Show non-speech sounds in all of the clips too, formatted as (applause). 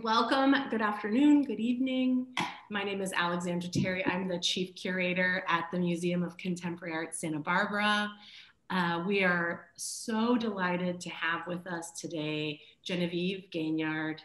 Welcome, good afternoon, good evening. My name is Alexandra Terry. I'm the Chief Curator at the Museum of Contemporary Art Santa Barbara. Uh, we are so delighted to have with us today Genevieve Gaignard,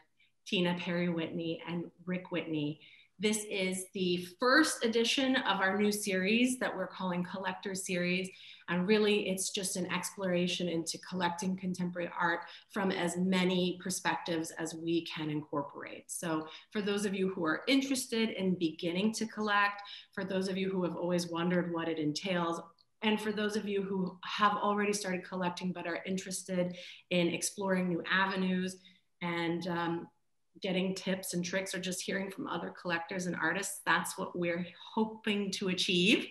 Tina Perry Whitney, and Ric Whitney. This is the first edition of our new series that we're calling Collector Series. And really, it's just an exploration into collecting contemporary art from as many perspectives as we can incorporate. So, for those of you who are interested in beginning to collect, for those of you who have always wondered what it entails, and for those of you who have already started collecting but are interested in exploring new avenues and um, getting tips and tricks or just hearing from other collectors and artists, that's what we're hoping to achieve.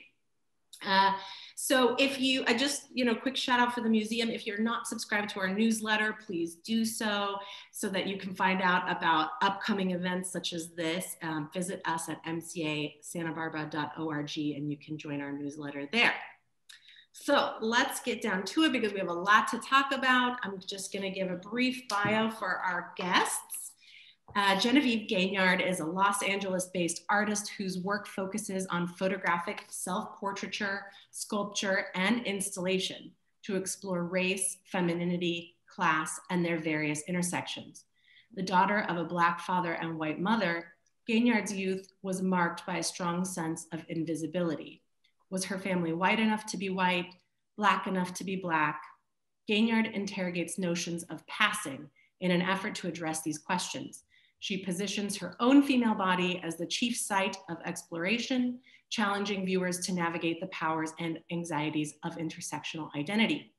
Uh, so if you, I just, you know, quick shout out for the museum. If you're not subscribed to our newsletter, please do so so that you can find out about upcoming events such as this. Um, visit us at mcasantabarbara.org and you can join our newsletter there. So let's get down to it because we have a lot to talk about. I'm just going to give a brief bio for our guests. Uh, Genevieve Gaignard is a Los Angeles based artist whose work focuses on photographic self portraiture, sculpture, and installation to explore race, femininity, class, and their various intersections. The daughter of a Black father and white mother, Gaignard's youth was marked by a strong sense of invisibility was her family white enough to be white, black enough to be black? Gaignard interrogates notions of passing in an effort to address these questions. She positions her own female body as the chief site of exploration, challenging viewers to navigate the powers and anxieties of intersectional identity.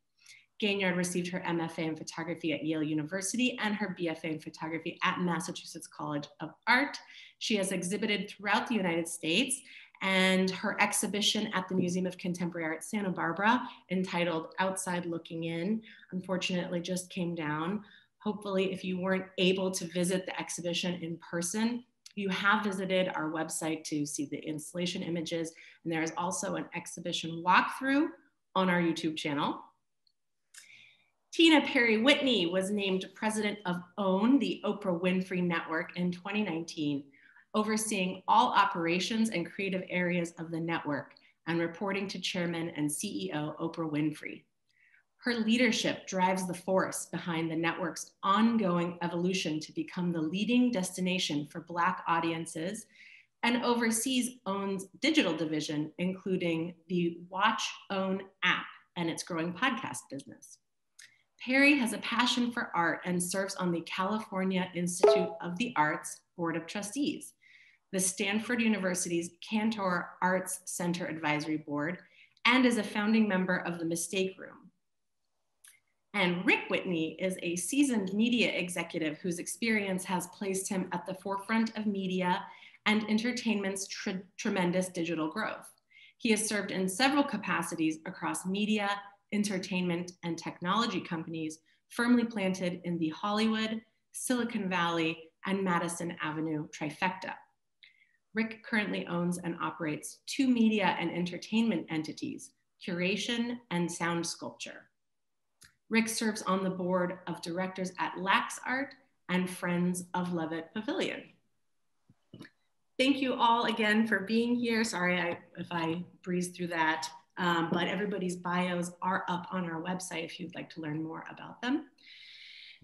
Gaignard received her MFA in photography at Yale University and her BFA in photography at Massachusetts College of Art. She has exhibited throughout the United States and her exhibition at the Museum of Contemporary Art Santa Barbara entitled Outside Looking In, unfortunately just came down. Hopefully, if you weren't able to visit the exhibition in person, you have visited our website to see the installation images, and there is also an exhibition walkthrough on our YouTube channel. Tina Perry Whitney was named president of OWN, the Oprah Winfrey Network, in 2019 overseeing all operations and creative areas of the network and reporting to chairman and CEO Oprah Winfrey. Her leadership drives the force behind the network's ongoing evolution to become the leading destination for Black audiences and oversees OWN's digital division, including the Watch OWN app and its growing podcast business. Perry has a passion for art and serves on the California Institute of the Arts Board of Trustees the Stanford University's Cantor Arts Center Advisory Board, and is a founding member of the Mistake Room. And Ric Whitney is a seasoned media executive whose experience has placed him at the forefront of media and entertainment's tre tremendous digital growth. He has served in several capacities across media, entertainment, and technology companies firmly planted in the Hollywood, Silicon Valley, and Madison Avenue trifecta. Ric currently owns and operates two media and entertainment entities, Curation and Sound Sculpture. Ric serves on the board of directors at LaxArt and Friends of Levitt Pavilion. Thank you all again for being here. Sorry I, if I breezed through that, um, but everybody's bios are up on our website if you'd like to learn more about them.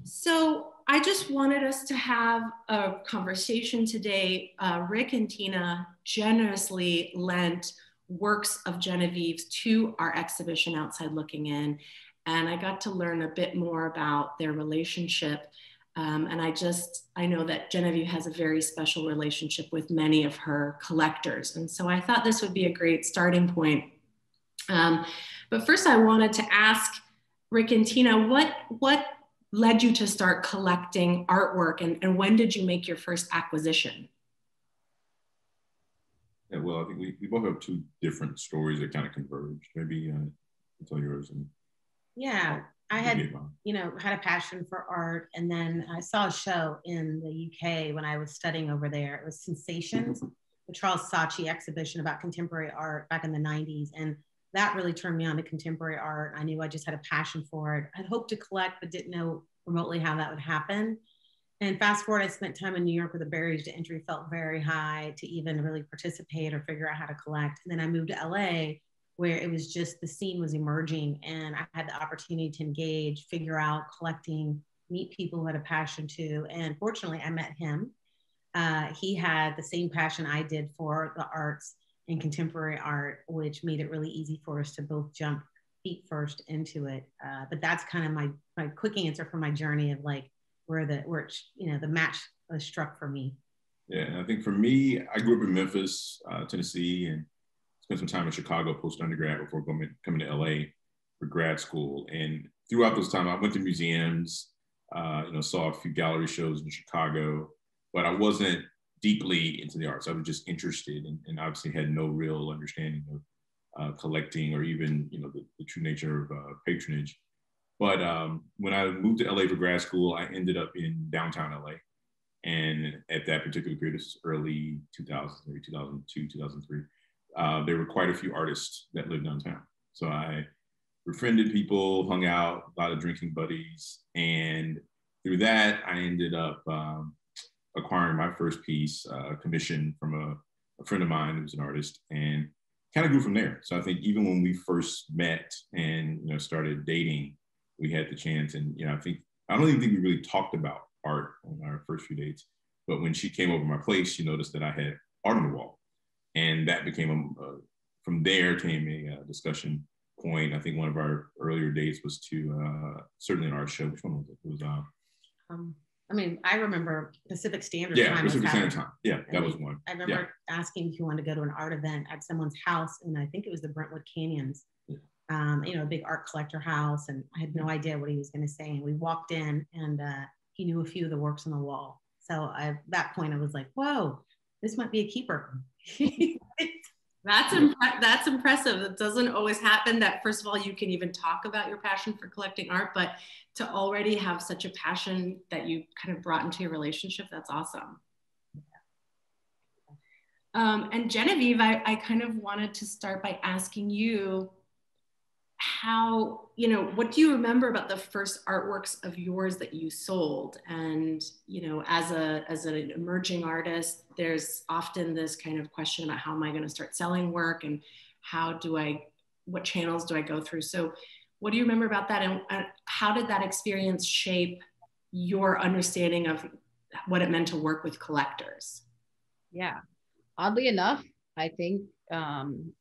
So I just wanted us to have a conversation today. Uh, Ric and Tina generously lent works of Genevieve's to our exhibition Outside Looking In. And I got to learn a bit more about their relationship. Um, and I just, I know that Genevieve has a very special relationship with many of her collectors. And so I thought this would be a great starting point. Um, but first I wanted to ask Ric and Tina, what, what led you to start collecting artwork and, and when did you make your first acquisition? Yeah, well, I think we, we both have two different stories that kind of converged. Maybe uh, I'll tell yours. And, yeah, I had, you know, had a passion for art. And then I saw a show in the UK when I was studying over there. It was Sensations, the Charles Saatchi exhibition about contemporary art back in the 90s. And that really turned me on to contemporary art. I knew I just had a passion for it. I'd hoped to collect, but didn't know remotely how that would happen. And fast forward, I spent time in New York where the barriers to entry felt very high to even really participate or figure out how to collect. And then I moved to LA where it was just the scene was emerging and I had the opportunity to engage, figure out collecting, meet people who had a passion too. And fortunately, I met him. Uh, he had the same passion I did for the arts and contemporary art, which made it really easy for us to both jump feet first into it. Uh, but that's kind of my my quick answer for my journey of like where the where it, you know the match was struck for me. Yeah, I think for me, I grew up in Memphis, uh, Tennessee, and spent some time in Chicago post undergrad before coming coming to LA for grad school. And throughout those time, I went to museums, uh, you know, saw a few gallery shows in Chicago, but I wasn't deeply into the arts. I was just interested, and, and obviously had no real understanding of uh, collecting or even you know the, the true nature of uh, patronage. But um, when I moved to LA for grad school, I ended up in downtown LA. And at that particular period, this is early 2000, maybe 2002, 2003, uh, there were quite a few artists that lived downtown. So I befriended people, hung out, a lot of drinking buddies. And through that, I ended up um, acquiring my first piece, uh, commission from a, a friend of mine who's an artist. And kind of grew from there. So I think even when we first met and you know started dating, we had the chance. And you know, I think I don't even think we really talked about art on our first few dates. But when she came over my place, she noticed that I had art on the wall, and that became a, from there came a, a, uh, discussion point. I think one of our earlier dates was to uh, certainly an art show. Which one was it? It was uh, um, I mean, I remember Pacific Standard yeah, Time. Pacific Standard Time. Yeah, that was one. I remember yeah. asking if you wanted to go to an art event at someone's house, and I think it was the Brentwood Canyons. Um, you know, a big art collector house, and I had no idea what he was going to say. And we walked in, and uh, he knew a few of the works on the wall. So at that point, I was like, "Whoa, this might be a keeper." (laughs) That's impre- that's impressive. It doesn't always happen that first of all you can even talk about your passion for collecting art, but to already have such a passion that you kind of brought into your relationship, that's awesome. Um, and Genevieve, I, I kind of wanted to start by asking you how you know what do you remember about the first artworks of yours that you sold? And you know as a as an emerging artist there's often this kind of question about how am i going to start selling work and how do i what channels do i go through? So what do you remember about that? And, how did that experience shape your understanding of what it meant to work with collectors? Yeah. Oddly enough i think um,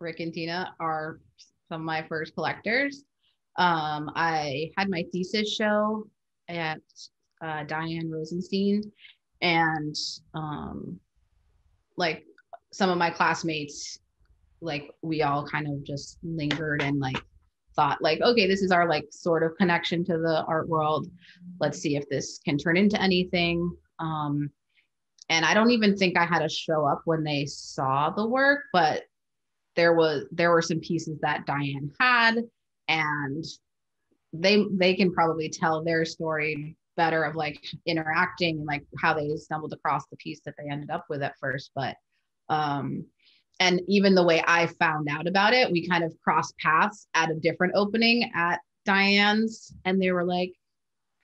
ric and tina are some of my first collectors. Um, I had my thesis show at uh, Diane Rosenstein, and um, like some of my classmates, like we all kind of just lingered and like thought like okay this is our like sort of connection to the art world let's see if this can turn into anything um and i don't even think i had to show up when they saw the work but there was there were some pieces that Diane had and they they can probably tell their story better of like interacting and like how they stumbled across the piece that they ended up with at first. But um and even the way I found out about it we kind of crossed paths at a different opening at Diane's and they were like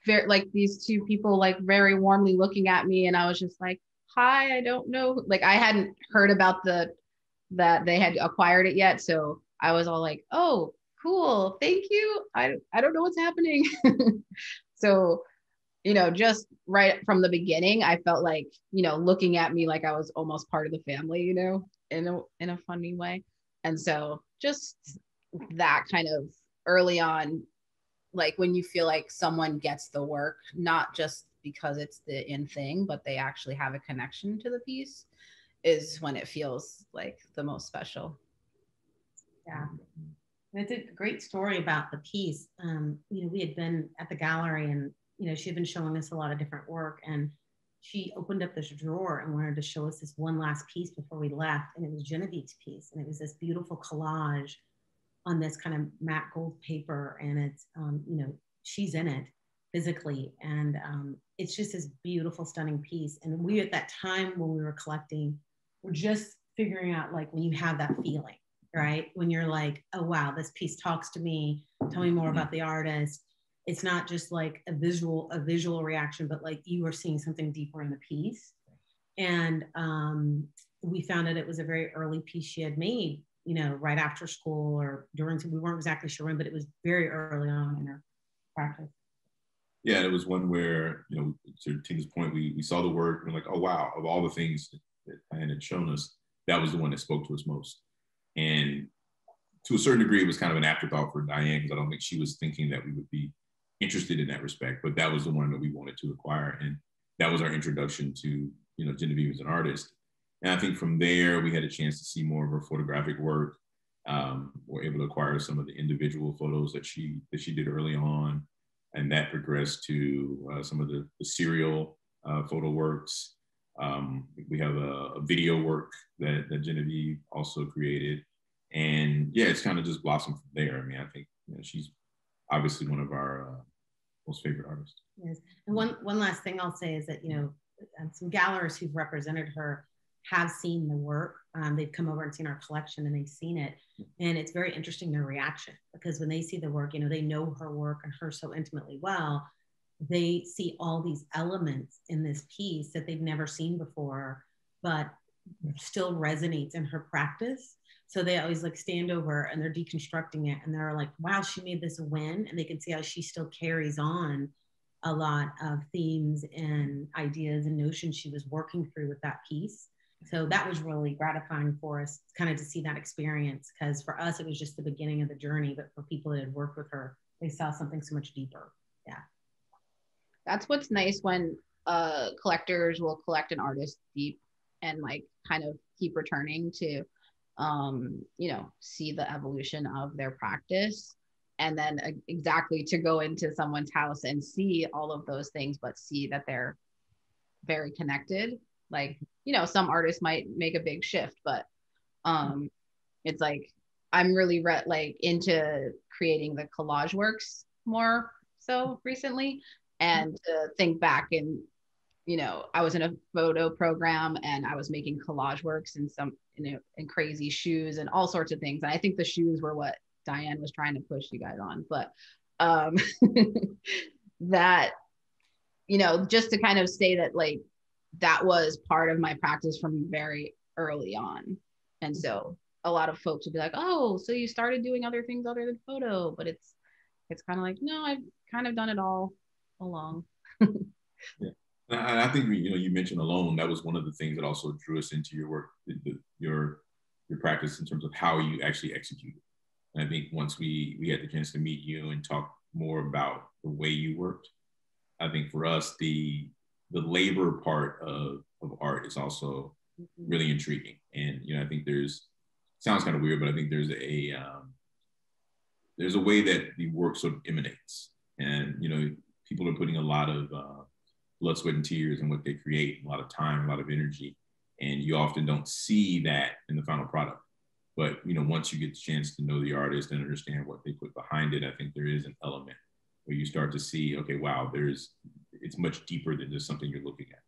very like these two people like very warmly looking at me and I was just like hi I don't know like I hadn't heard about the that they had acquired it yet. So I was all like, oh, cool. Thank you. I, I don't know what's happening. (laughs) so, you know, just right from the beginning, I felt like, you know, looking at me like I was almost part of the family, you know, in a, in a funny way. And so just that kind of early on, like when you feel like someone gets the work, not just because it's the in thing, but they actually have a connection to the piece is when it feels like the most special. Yeah. It's a great story about the piece. Um, you know, we had been at the gallery and, you know, she had been showing us a lot of different work and she opened up this drawer and wanted to show us this one last piece before we left. And it was Genevieve's piece. And it was this beautiful collage on this kind of matte gold paper. And it's, um, you know, she's in it physically. And um, it's just this beautiful, stunning piece. And we, at that time when we were collecting, we're just figuring out like when you have that feeling, right? When you're like, oh wow, this piece talks to me. Tell me more about the artist. it's not just like a visual a visual reaction but like you are seeing something deeper in the piece and um, we found that it was a very early piece she had made you know right after school or during we weren't exactly sure when but it was very early on in her practice yeah it was one where you know to tina's point we, we saw the work and we're like oh wow of all the things that Diane had shown us that was the one that spoke to us most and to a certain degree it was kind of an afterthought for diane because i don't think she was thinking that we would be interested in that respect, but that was the one that we wanted to acquire. And that was our introduction to, you know, Genevieve as an artist. And I think from there, we had a chance to see more of her photographic work. Um, we're able to acquire some of the individual photos that she that she did early on, and that progressed to uh, some of the, the serial uh, photo works. Um, we have a, a, video work that, that Genevieve also created, and yeah, it's kind of just blossomed from there. I mean, I think you know, she's obviously one of our uh, most favorite artists. Yes. And one, one last thing I'll say is that, you know, some galleries who've represented her have seen the work. Um, they've come over and seen our collection and they've seen it. And it's very interesting their reaction because when they see the work, you know, they know her work and her so intimately well. They see all these elements in this piece that they've never seen before, but still resonates in her practice. So they always like stand over and they're deconstructing it and they're like, wow, she made this a win. And they can see how she still carries on a lot of themes and ideas and notions she was working through with that piece. So that was really gratifying for us, kind of to see that experience. Because for us, it was just the beginning of the journey. But for people that had worked with her, they saw something so much deeper. Yeah. That's what's nice when uh, collectors will collect an artist deep and like kind of keep returning to um, you know, see the evolution of their practice. And then uh, exactly to go into someone's house and see all of those things, but see that they're very connected. Like, you know, some artists might make a big shift, but um, it's like I'm really re- like into creating the collage works more so recently and think back and you know i was in a photo program and i was making collage works and some you know, and crazy shoes and all sorts of things. And I think the shoes were what Diane was trying to push you guys on. But um, (laughs) that, you know, just to kind of say that like that was part of my practice from very early on. And so a lot of folks would be like, oh, so you started doing other things other than photo, but it's it's kind of like, no, I've kind of done it all along. yeah. I, I think you know you mentioned alone. That was one of the things that also drew us into your work, the, your your practice in terms of how you actually execute. And I think once we we had the chance to meet you and talk more about the way you worked, I think for us the the labor part of, of art is also mm-hmm. really intriguing. And you know, I think there's sounds kind of weird, but I think there's a um, there's a way that the work sort of emanates, and you know, people are putting a lot of uh, blood, sweat, and tears and what they create, a lot of time, a lot of energy. And you often don't see that in the final product. But you know, once you get the chance to know the artist and understand what they put behind it, I think there is an element where you start to see, okay, wow, there's it's much deeper than just something you're looking at.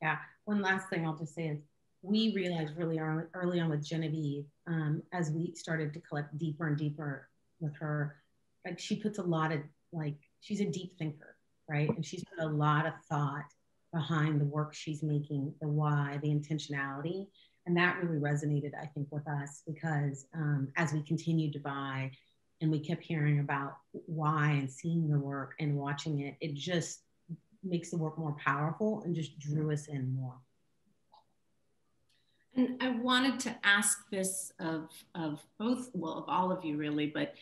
Yeah. One last thing I'll just say is we realized really early on with Genevieve, um, as we started to collect deeper and deeper with her, like she puts a lot of like she's a deep thinker right? And she's put a lot of thought behind the work she's making, the why, the intentionality. And that really resonated, I think, with us because um, as we continued to buy and we kept hearing about why and seeing the work and watching it, it just makes the work more powerful and just drew us in more. And I wanted to ask this of, of both, well, of all of you really, but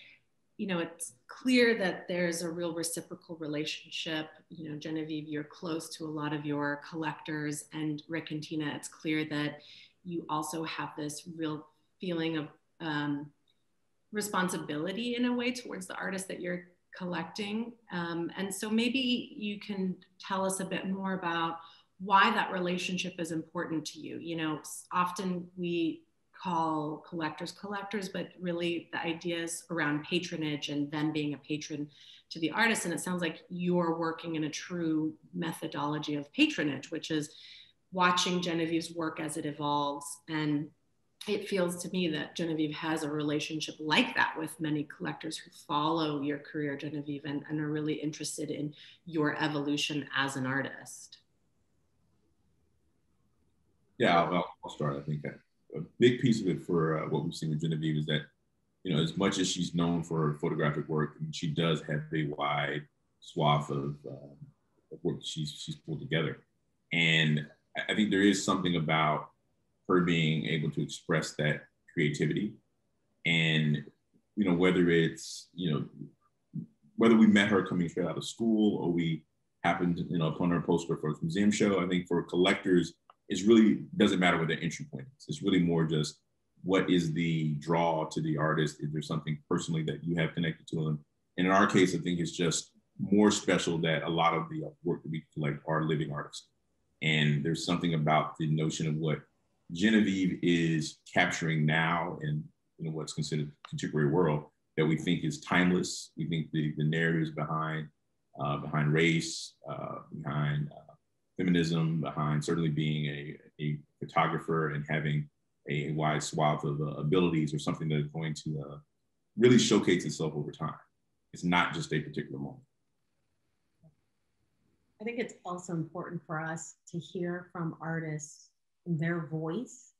you know, it's clear that there's a real reciprocal relationship. You know, Genevieve, you're close to a lot of your collectors, and Ric and Tina, it's clear that you also have this real feeling of um, responsibility in a way towards the artist that you're collecting. Um, and so maybe you can tell us a bit more about why that relationship is important to you. You know, often we call collectors collectors, but really the ideas around patronage and them being a patron to the artist. And it sounds like you're working in a true methodology of patronage, which is watching Genevieve's work as it evolves and it feels to me that Genevieve has a relationship like that with many collectors who follow your career, Genevieve, and, and are really interested in your evolution as an artist. Yeah, I'll, I'll start. I think a big piece of it for uh, what we've seen with Genevieve is that, you know, as much as she's known for her photographic work, I mean, she does have a wide swath of, um, of work she's she's pulled together, and I think there is something about her being able to express that creativity. And you know whether it's you know whether we met her coming straight out of school or we happened you know upon her poster for a museum show i think for collectors it really doesn't matter what their entry point is. It's really more just what is the draw to the artist? Is there something personally that you have connected to them? And in our case i think it's just more special that a lot of the work that we collect are living artists. And there's something about the notion of what Genevieve is capturing now in you know, what's considered contemporary world that we think is timeless. We think the, the narratives behind uh, behind race, uh, behind uh, feminism, behind certainly being a, a photographer and having a wide swath of uh, abilities or something that is going to uh, really showcase itself over time. It's not just a particular moment. I think it's also important for us to hear from artists their voice,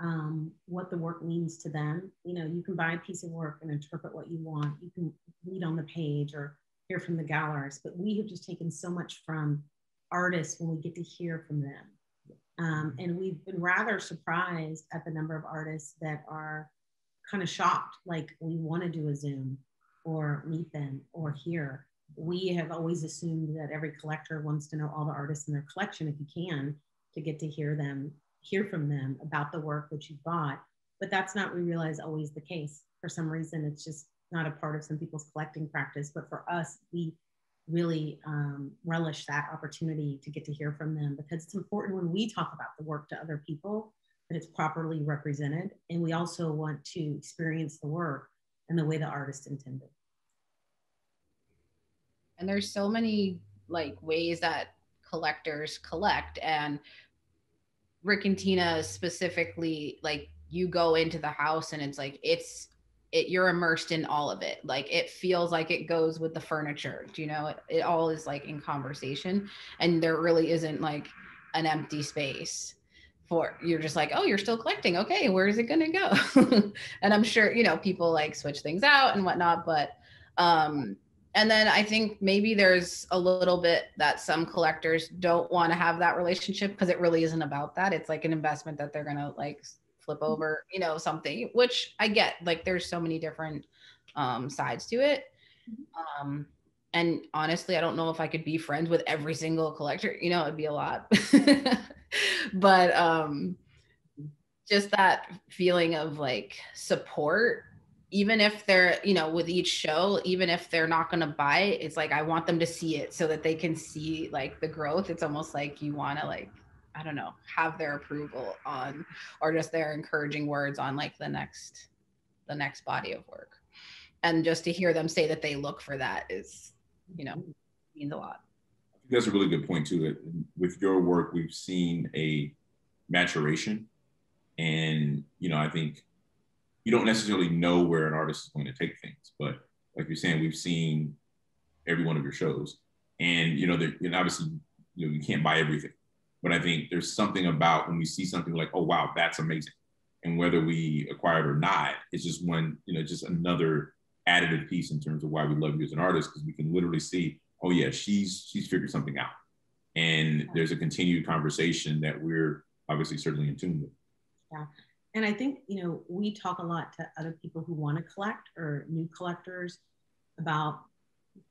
um, what the work means to them. You know, you can buy a piece of work and interpret what you want. You can read on the page or hear from the gallerist, but we have just taken so much from artists when we get to hear from them. Um, and we've been rather surprised at the number of artists that are kind of shocked, like we want to do a Zoom or meet them or hear. We have always assumed that every collector wants to know all the artists in their collection if you can to get to hear them, hear from them about the work that you bought. But that's not, we realize, always the case. For some reason, it's just not a part of some people's collecting practice. But for us, we really um, relish that opportunity to get to hear from them because it's important when we talk about the work to other people that it's properly represented. And we also want to experience the work in the way the artist intended. And there's so many like ways that collectors collect and Ric and Tina specifically like you go into the house and it's like it's it you're immersed in all of it. Like it feels like it goes with the furniture Do you know? It, it all is like in conversation and there really isn't like an empty space for you're just like oh you're still collecting. Okay where is it going to go? (laughs) And i'm sure you know people like switch things out and whatnot but um and then I think maybe there's a little bit that some collectors don't want to have that relationship because it really isn't about that. It's like an investment that they're gonna like flip mm-hmm. over, you know, something, which I get. Like there's so many different um, sides to it. Mm-hmm. Um, and honestly, I don't know if I could be friends with every single collector. You know, it'd be a lot. (laughs) but um, just that feeling of like support even if they're you know with each show even if they're not going to buy it it's like i want them to see it so that they can see like the growth it's almost like you want to like i don't know have their approval on or just their encouraging words on like the next the next body of work and just to hear them say that they look for that is you know means a lot that's a really good point too with your work we've seen a maturation and you know i think you don't necessarily know where an artist is going to take things. But like you're saying, we've seen every one of your shows, and you know, and obviously, you know, you can't buy everything. But I think there's something about when we see something like, oh wow, that's amazing, and whether we acquire it or not, it's just one, you know, just another additive piece in terms of why we love you as an artist because we can literally see, oh yeah, she's she's figured something out, and there's a continued conversation that we're obviously certainly in tune with. Yeah. And I think, you know, we talk a lot to other people who want to collect or new collectors about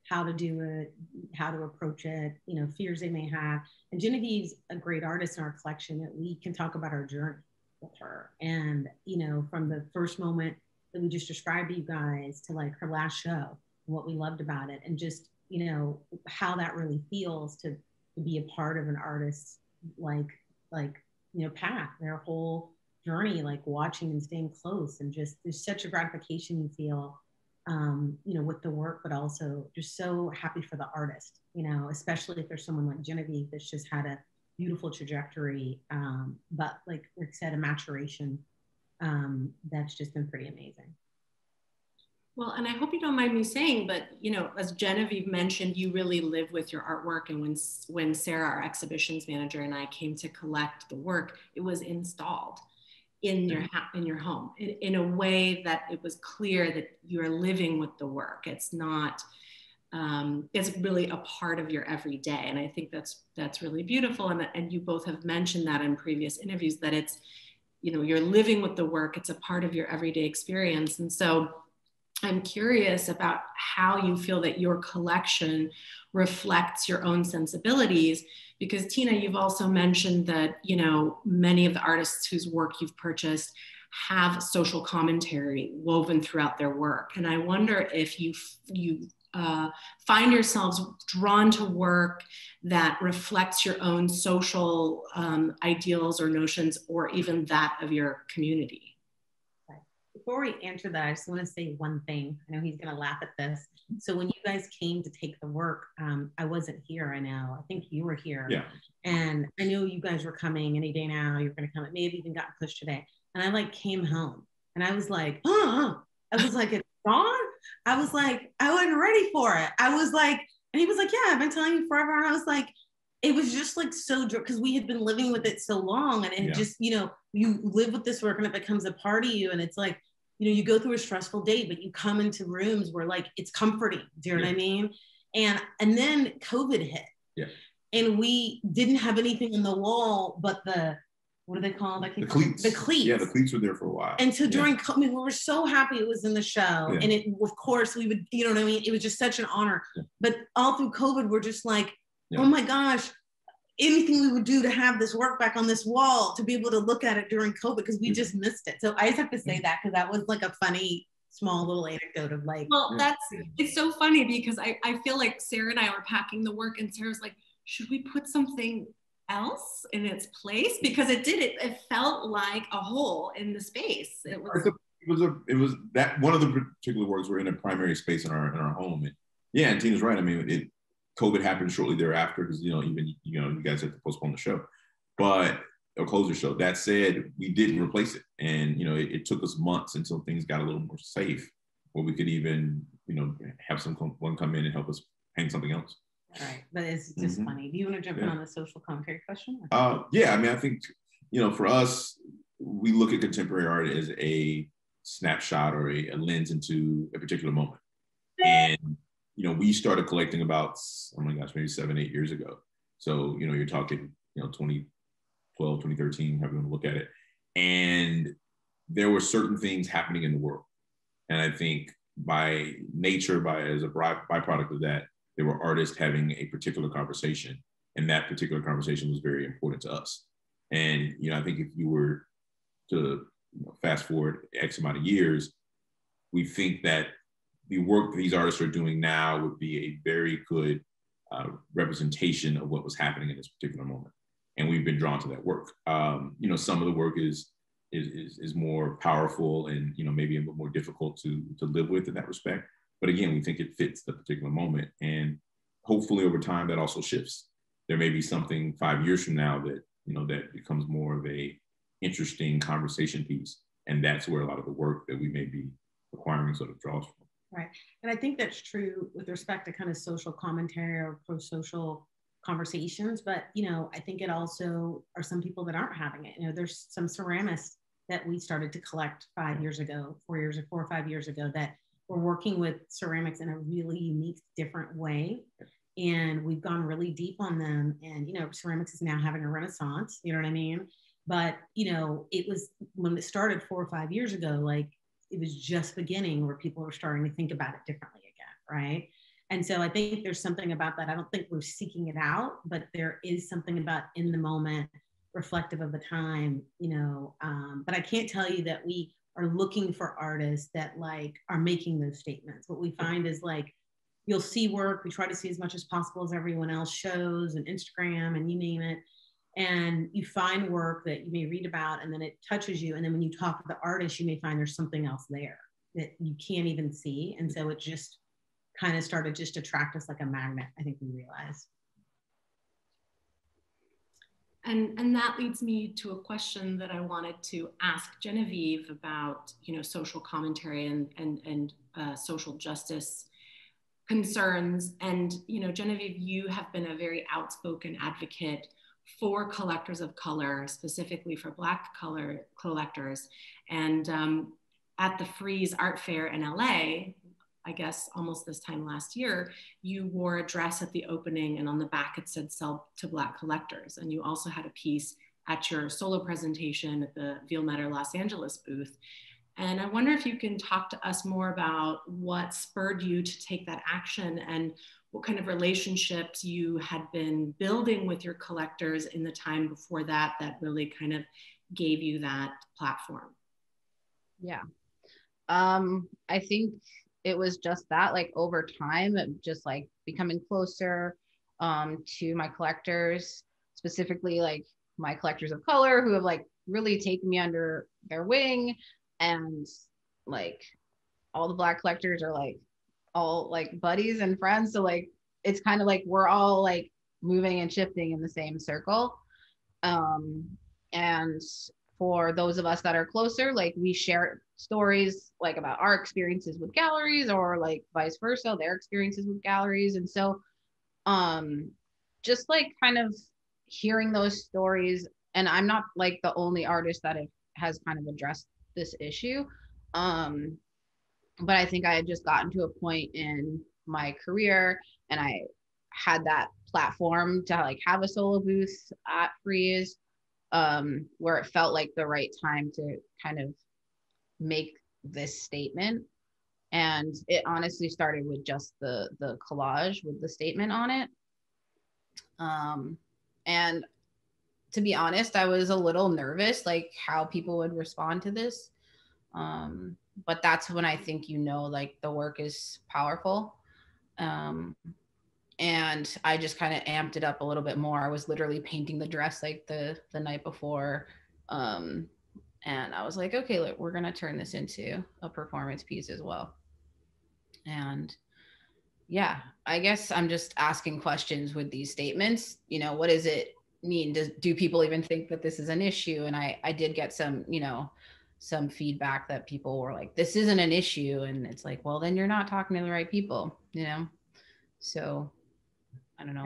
how to do it, how to approach it, you know, fears they may have. And Genevieve's a great artist in our collection that we can talk about our journey with her. And, you know, from the first moment that we just described to you guys to like her last show, what we loved about it, and just, you know, how that really feels to, to be a part of an artist's like, like, you know, path, their whole journey, like watching and staying close, and just there's such a gratification you feel, know, with the work, but also just so happy for the artist, you know, especially if there's someone like Genevieve that's just had a beautiful trajectory, um, but like Ric said, a maturation um, that's just been pretty amazing. Well, and I hope you don't mind me saying, but you know, as Genevieve mentioned, you really live with your artwork. And when when Sarah, our exhibitions manager, and I came to collect the work, it was installed in your in your home in, in a way that it was clear that you're living with the work. It's not. Um, it's really a part of your everyday, and I think that's that's really beautiful. And and you both have mentioned that in previous interviews that it's, you know, you're living with the work. It's a part of your everyday experience, and so I'm curious about how you feel that your collection reflects your own sensibilities because Tina you've also mentioned that you know many of the artists whose work you've purchased have social commentary woven throughout their work. And I wonder if you you uh, find yourselves drawn to work that reflects your own social um, ideals or notions or even that of your community before we answer that, I just want to say one thing. I know he's going to laugh at this. So when you guys came to take the work, um, I wasn't here. I know. I think you were here. Yeah. And I knew you guys were coming any day now. You're going to come. It may have even gotten pushed today. And I like came home and I was like, oh, I was like, it's gone. I was like, I wasn't ready for it. I was like, and he was like, yeah, I've been telling you forever. And I was like, it was just like so because we had been living with it so long and it yeah. just you know you live with this work and it becomes a part of you and it's like you know, you go through a stressful day, but you come into rooms where like it's comforting. Do you know yeah. what I mean? And and then COVID hit. Yeah. And we didn't have anything in the wall but the what do they call it? The cleats. The cleats. Yeah, the cleats were there for a while. And so during, yeah. I mean, we were so happy it was in the show. Yeah. And it, of course, we would, you know what I mean? It was just such an honor. Yeah. But all through COVID, we're just like, oh my gosh, anything we would do to have this work back on this wall to be able to look at it during COVID because we mm-hmm. just missed it. So I just have to say mm-hmm. that because that was like a funny small little anecdote of like well that's it's so funny because I, I feel like sarah and i were packing the work and sarah's like should we put something else in its place? Because it did it it felt like a hole in the space. It was it was a it was that one of the particular works were in a primary space in our in our home. And yeah and tina's right. I mean it COVID happened shortly thereafter because you know even you know you guys had to postpone the show, but or close the show. That said, we didn't replace it, and you know it, it, took us months until things got a little more safe, where we could even you know have someone come in and help us hang something else. All right, but it's just mm-hmm. funny. Do you want to jump yeah. in on the social commentary question? Uh, yeah, I mean, I think you know for us, we look at contemporary art as a snapshot or a, a lens into a particular moment, and you know, we started collecting about, oh my gosh, maybe seven, eight years ago. So, you know, you're talking, you know, 2012, 2013, however you want to look at it. And there were certain things happening in the world. And I think by nature, by as a byproduct of that, there were artists having a particular conversation. And that particular conversation was very important to us. And, you know, I think if you were to you know, fast forward X amount of years, we think that the work these artists are doing now would be a very good uh, representation of what was happening in this particular moment. And we've been drawn to that work. Um, you know, some of the work is, is, is, more powerful and, you know, maybe a bit more difficult to, to live with in that respect. But again, we think it fits the particular moment. And hopefully over time that also shifts. There may be something five years from now that, you know, that becomes more of a interesting conversation piece. And that's where a lot of the work that we may be acquiring sort of draws from. Right. And I think that's true with respect to kind of social commentary or pro social conversations. But, you know, I think it also are some people that aren't having it. You know, there's some ceramists that we started to collect five years ago, four years or four or five years ago that were working with ceramics in a really unique, different way. And we've gone really deep on them. And, you know, ceramics is now having a renaissance, you know what I mean? But, you know, it was when it started four or five years ago, like it was just beginning where people were starting to think about it differently again, right? And so I think there's something about that. I don't think we're seeking it out, but there is something about in the moment, reflective of the time, you know. Um, but I can't tell you that we are looking for artists that like are making those statements. What we find is like you'll see work. We try to see as much as possible as everyone else shows and Instagram and you name it and you find work that you may read about and then it touches you and then when you talk to the artist you may find there's something else there that you can't even see and so it just kind of started just to attract us like a magnet i think we realized and and that leads me to a question that I wanted to ask Genevieve about, you know, social commentary and and and uh, social justice concerns. And you know, Genevieve, you have been a very outspoken advocate for collectors of color, specifically for Black color collectors. And um, at the Frieze Art Fair in LA, I guess almost this time last year, you wore a dress at the opening and on the back it said sell to black collectors. And you also had a piece at your solo presentation at the Vielmetter Los Angeles booth. And I wonder if you can talk to us more about what spurred you to take that action and what kind of relationships you had been building with your collectors in the time before that that really kind of gave you that platform. Yeah. Um, I think it was just that like over time just like becoming closer um, to my collectors specifically like my collectors of color who have like really taken me under their wing and like all the black collectors are like all like buddies and friends. So like it's kind of like we're all like moving and shifting in the same circle. Um and for those of us that are closer like we share stories like about our experiences with galleries or like vice versa their experiences with galleries. And so um just like kind of hearing those stories and i'm not like the only artist that has kind of addressed this issue. Um but i think i had just gotten to a point in my career and i had that platform to like have a solo booth at Frieze um where it felt like the right time to kind of make this statement. And it honestly started with just the the collage with the statement on it. Um and to be honest i was a little nervous like how people would respond to this um but that's when i think you know like the work is powerful um and i just kind of amped it up a little bit more i was literally painting the dress like the the night before um and I was like, okay, look, we're gonna turn this into a performance piece as well. And yeah, I guess I'm just asking questions with these statements. You know, what is it mean? Does do people even think that this is an issue? And I I did get some, you know, some feedback that people were like, this isn't an issue. And it's like, well, then you're not talking to the right people, you know? So I don't know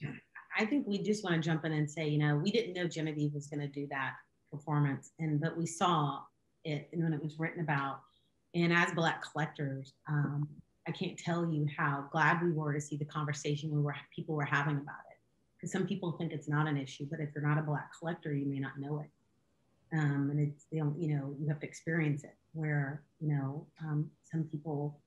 yeah. I think we just want to jump in and say, you know, we didn't know Genevieve was going to do that performance and but we saw it and when it was written about and as black collectors um, i can't tell you how glad we were to see the conversation we were people were having about it because some people think it's not an issue but if you're not a black collector you may not know it um, and it's you know you have to experience it where you know um, some people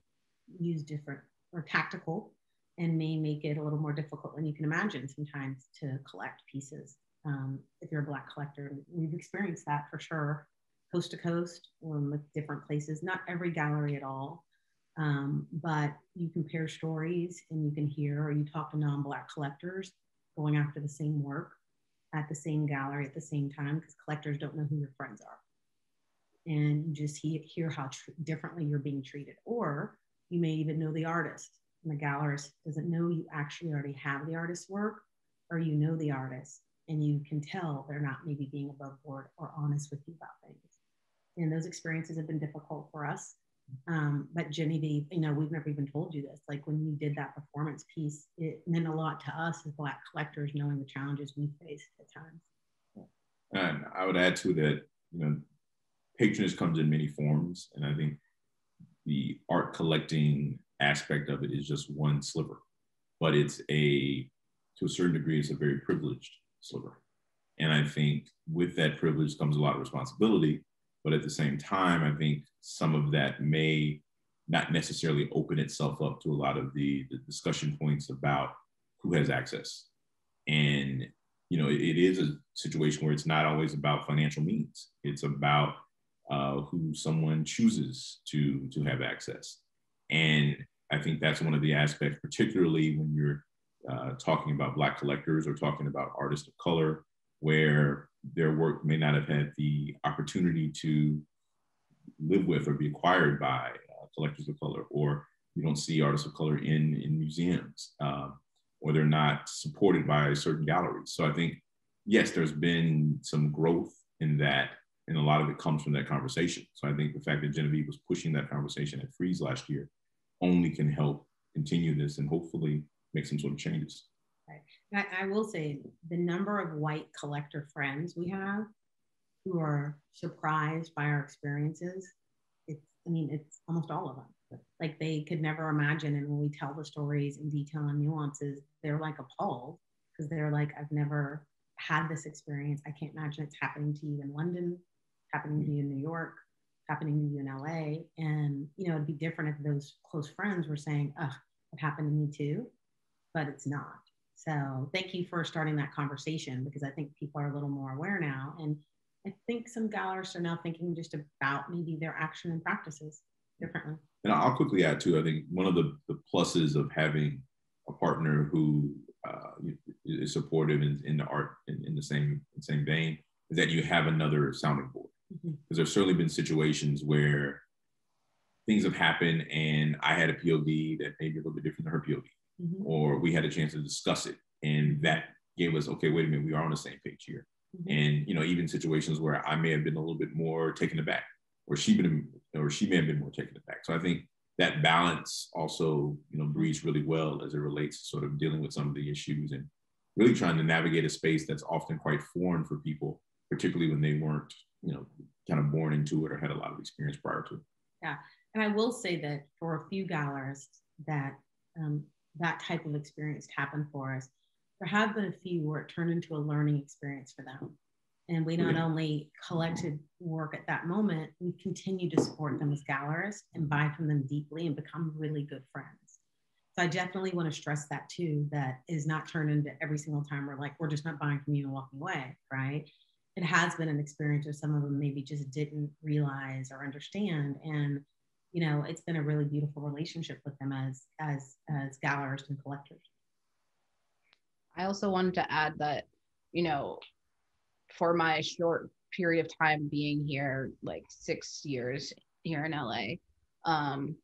use different or tactical and may make it a little more difficult than you can imagine sometimes to collect pieces um, if you're a black collector. We've experienced that for sure, coast to coast um, with different places, not every gallery at all. Um, but you compare stories and you can hear or you talk to non-black collectors going after the same work at the same gallery at the same time because collectors don't know who your friends are and you just he- hear how tr- differently you're being treated or you may even know the artist and the gallerist doesn't know you actually already have the artist's work or you know the artist and you can tell they're not maybe being above board or honest with you about things. And those experiences have been difficult for us. Um, but Genevieve, you know, we've never even told you this. Like when you did that performance piece, it meant a lot to us as Black collectors, knowing the challenges we faced at times. And I would add to that, you know, patronage comes in many forms. And I think the art collecting aspect of it is just one sliver, but it's a, to a certain degree, it's a very privileged sliver. And I think with that privilege comes a lot of responsibility. But at the same time, I think some of that may not necessarily open itself up to a lot of the, the discussion points about who has access. And, you know, it, it is a situation where it's not always about financial means. It's about uh, who someone chooses to, to have access. And I think that's one of the aspects, particularly when you're uh, talking about Black collectors or talking about artists of color, where their work may not have had the opportunity to live with or be acquired by uh, collectors of color, or you don't see artists of color in, in museums, um, or they're not supported by certain galleries. So I think yes, there's been some growth in that, and a lot of it comes from that conversation. So I think the fact that Genevieve was pushing that conversation at Frieze last year only can help continue this and hopefully make some sort of changes. Right. I, I will say the number of white collector friends we have who are surprised by our experiences. It's, I mean, it's almost all of them. Like they could never imagine. And when we tell the stories in detail and nuances, they're like appalled because they're like, I've never had this experience. I can't imagine it's happening to you in London, happening to you in New York, happening to you in LA. And, you know, it'd be different if those close friends were saying, oh, it happened to me too, but it's not. So thank you for starting that conversation because I think people are a little more aware now. And I think some gallerists are now thinking just about maybe their action and practices differently. And I'll quickly add too, I think one of the, the pluses of having a partner who uh, is supportive in, in the art in, in the same in same vein is that you have another sounding board. Because mm-hmm. there's certainly been situations where things have happened and I had a POV that may be a little bit different than her POV, mm-hmm. or we had a chance to discuss it, and that gave us okay, wait a minute, we are on the same page here. Mm-hmm. And you know, even situations where I may have been a little bit more taken aback, or she been, or she may have been more taken aback. So I think that balance also, you know, breeds really well as it relates to sort of dealing with some of the issues and really trying to navigate a space that's often quite foreign for people, particularly when they weren't, you know, kind of born into it or had a lot of experience prior to it. Yeah, and I will say that for a few gallerists that um, that type of experience happened for us, there have been a few where it turned into a learning experience for them. And we not only collected work at that moment, we continue to support them as gallerists and buy from them deeply and become really good friends. So I definitely want to stress that too, that is not turned into every single time we're like, we're just not buying from you and walking away, right? It has been an experience where some of them maybe just didn't realize or understand. And, you know, it's been a really beautiful relationship with them as as as gallerists and collectors. I also wanted to add that, you know, for my short period of time being here, like six years here in LA, um,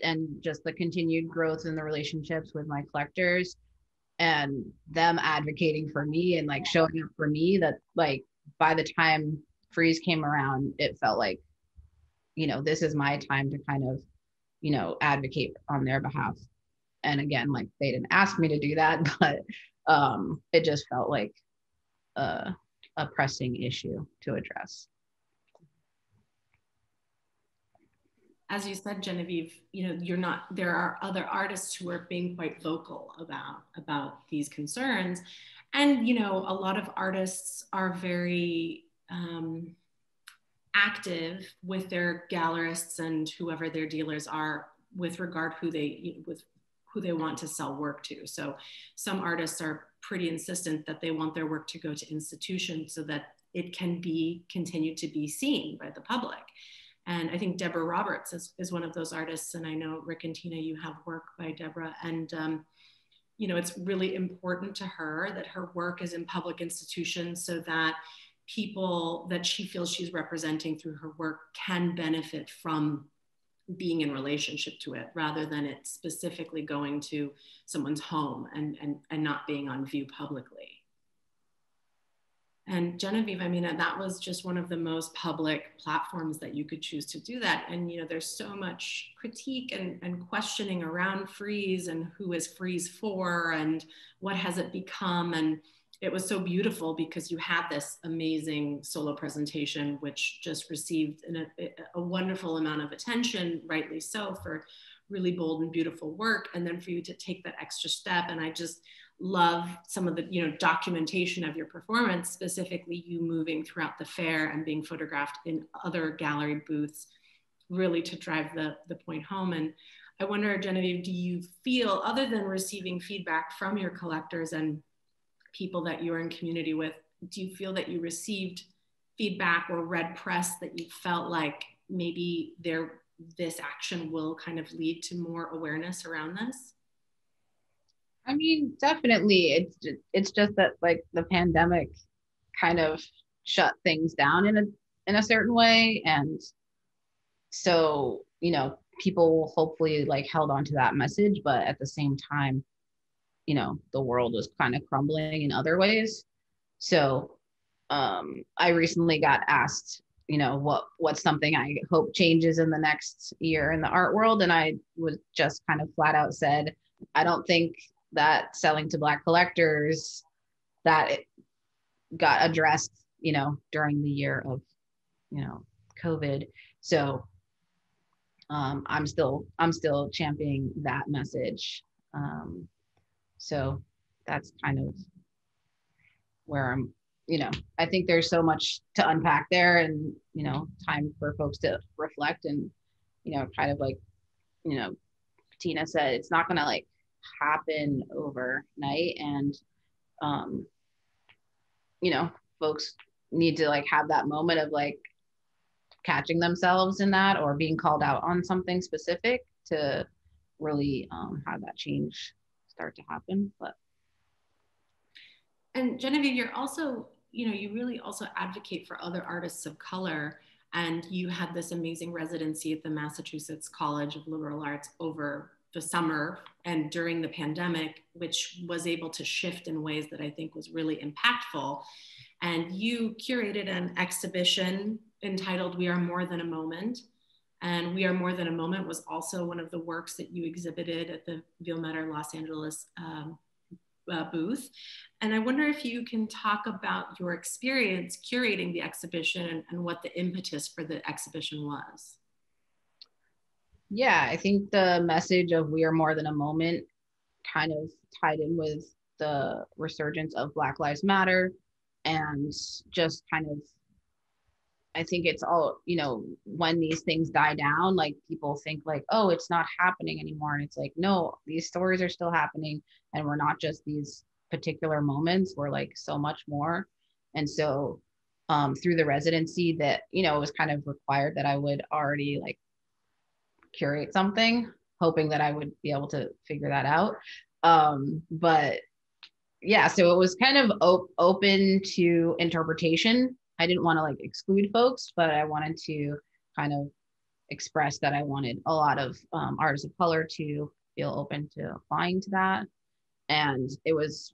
and just the continued growth in the relationships with my collectors and them advocating for me and like showing up for me that like by the time Frieze came around, it felt like, you know, this is my time to kind of, you know, advocate on their behalf. And again, like they didn't ask me to do that, (laughs) but um, it just felt like a, a pressing issue to address. As you said, Genevieve, you know, you're not. There are other artists who are being quite vocal about about these concerns, and you know, a lot of artists are very um, active with their gallerists and whoever their dealers are with regard who they with who they want to sell work to. So some artists are pretty insistent that they want their work to go to institutions so that it can be continued to be seen by the public. And I think Deborah Roberts is, is one of those artists. And I know Ric and Tina, you have work by Deborah. And, um, you know, it's really important to her that her work is in public institutions so that people that she feels she's representing through her work can benefit from being in relationship to it rather than it specifically going to someone's home and, and, and not being on view publicly. And Genevieve, I mean, that was just one of the most public platforms that you could choose to do that. And, you know, there's so much critique and, and questioning around Frieze and who is Frieze for and what has it become. And, it was so beautiful because you had this amazing solo presentation, which just received an, a, a, wonderful amount of attention, rightly so, for really bold and beautiful work. And then for you to take that extra step. And I just love some of the you know documentation of your performance, specifically you moving throughout the fair and being photographed in other gallery booths, really to drive the, the point home. And I wonder, Genevieve, do you feel, other than receiving feedback from your collectors and people that you're in community with, do you feel that you received feedback or read press that you felt like maybe there this action will kind of lead to more awareness around this? I mean, definitely. It's just, it's just that like the pandemic kind of shut things down in a in a certain way, and so you know people hopefully like held on to that message, but at the same time, you know the world was kind of crumbling in other ways So um, I recently got asked, you know, what what's something I hope changes in the next year in the art world, and I was just kind of flat out said, I don't think that selling to black collectors that it got addressed, you know, during the year of, you know, COVID. So um, I'm still I'm still championing that message. Um, so that's kind of where I'm. You know, I think there's so much to unpack there, and you know, time for folks to reflect and you know, kind of like you know, Tina said, it's not gonna like happen overnight, and um, you know, folks need to like have that moment of like catching themselves in that or being called out on something specific to really um, have that change start to happen but and genevieve you're also you know you really also advocate for other artists of color and you had this amazing residency at the massachusetts college of liberal arts over the summer and during the pandemic which was able to shift in ways that i think was really impactful and you curated an exhibition entitled We Are More Than a Moment. And We Are More Than a Moment was also one of the works that you exhibited at the Vielmetter Los Angeles um, uh, booth. And I wonder if you can talk about your experience curating the exhibition and, and what the impetus for the exhibition was. Yeah, I think the message of We Are More Than a Moment kind of tied in with the resurgence of Black Lives Matter and just kind of I think it's all, you know, when these things die down, like people think like, oh, it's not happening anymore. And it's like, no, these stories are still happening. And we're not just these particular moments, we're like so much more. And so um, through the residency that, you know, it was kind of required that I would already like curate something, hoping that I would be able to figure that out. Um, but yeah, so it was kind of op- open to interpretation I didn't want to like exclude folks, but I wanted to kind of express that I wanted a lot of um, artists of color to feel open to applying to that. And it was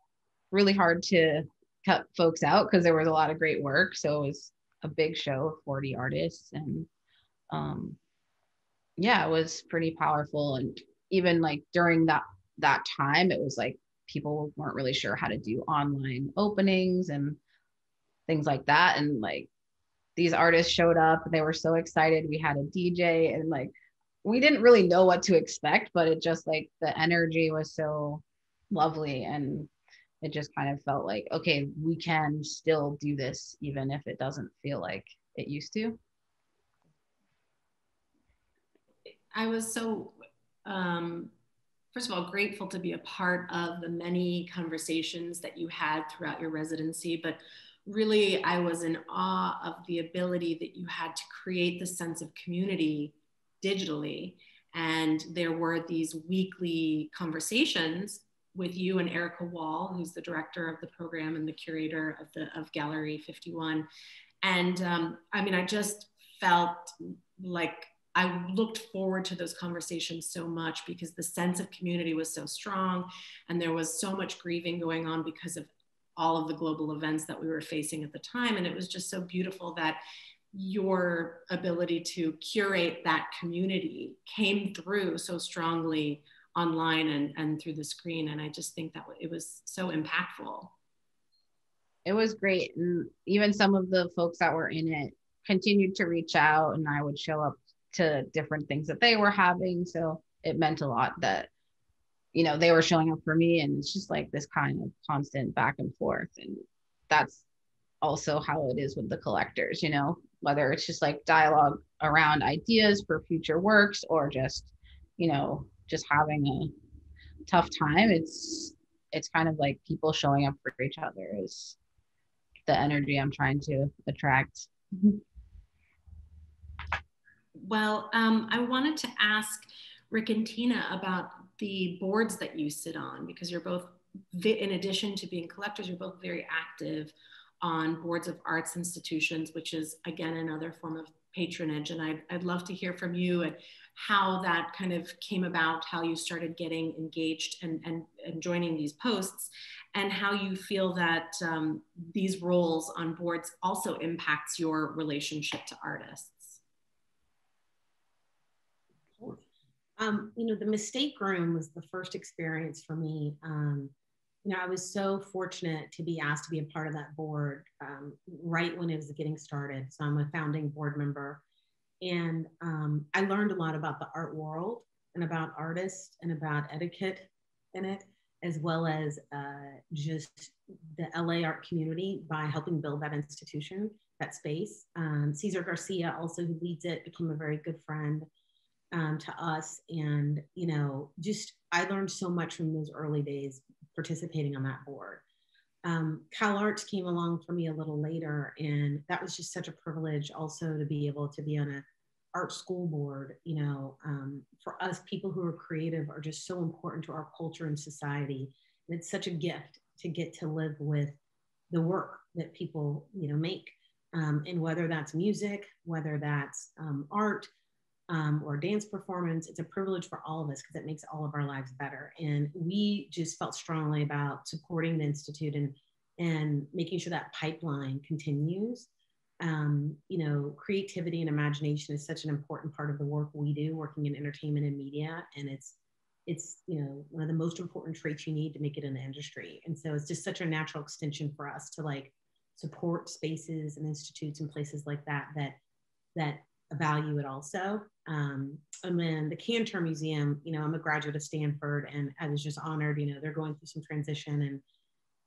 really hard to cut folks out because there was a lot of great work. So it was a big show of 40 artists. And um, yeah, it was pretty powerful. And even like during that that time, it was like people weren't really sure how to do online openings and things like that. And like these artists showed up and they were so excited. We had a DJ and like we didn't really know what to expect, but it just like the energy was so lovely and it just kind of felt like okay we can still do this even if it doesn't feel like it used to i was so um, first of all grateful to be a part of the many conversations that you had throughout your residency but really I was in awe of the ability that you had to create the sense of community digitally. And there were these weekly conversations with you and Erica Wall, who's the director of the program and the curator of the of Gallery 51. And um, I mean, I just felt like I looked forward to those conversations so much because the sense of community was so strong and there was so much grieving going on because of all of the global events that we were facing at the time. And it was just so beautiful that your ability to curate that community came through so strongly online and, and through the screen. And I just think that it was so impactful. It was great. And even some of the folks that were in it continued to reach out, and I would show up to different things that they were having. So it meant a lot that you know they were showing up for me and it's just like this kind of constant back and forth and that's also how it is with the collectors you know? Whether it's just like dialogue around ideas for future works or just you know just having a tough time it's it's kind of like people showing up for each other is the energy i'm trying to attract. Well um, i wanted to ask ric and tina about the boards that you sit on because you're both in addition to being collectors you're both very active on boards of arts institutions, which is again another form of patronage. And I'd, I'd love to hear from you and how that kind of came about, how you started getting engaged and, and, and joining these posts, and how you feel that um, these roles on boards also impacts your relationship to artists. Um, you know, the Mistake Room was the first experience for me. Um, you know, I was so fortunate to be asked to be a part of that board um, right when it was getting started. So I'm a founding board member. And um, I learned a lot about the art world and about artists and about etiquette in it, as well as uh, just the LA art community by helping build that institution, that space. Um, Cesar Garcia, also who leads it, became a very good friend um, to us. And, you know, just I learned so much from those early days participating on that board. Um, CalArts came along for me a little later, and that was just such a privilege also to be able to be on a art school board. You know, um, for us, people who are creative are just so important to our culture and society. And it's such a gift to get to live with the work that people, you know, make. Um, and whether that's music, whether that's um, art, um, or dance performance, it's a privilege for all of us because it makes all of our lives better. And we just felt strongly about supporting the Institute and, and making sure that pipeline continues. Um, you know, creativity and imagination is such an important part of the work we do, working in entertainment and media. And it's, it's, you know, one of the most important traits you need to make it in the industry. And so it's just such a natural extension for us to like support spaces and institutes and places like that, that, that value it also. Um, and then the Cantor Museum, you know, I'm a graduate of Stanford and I was just honored, you know, they're going through some transition and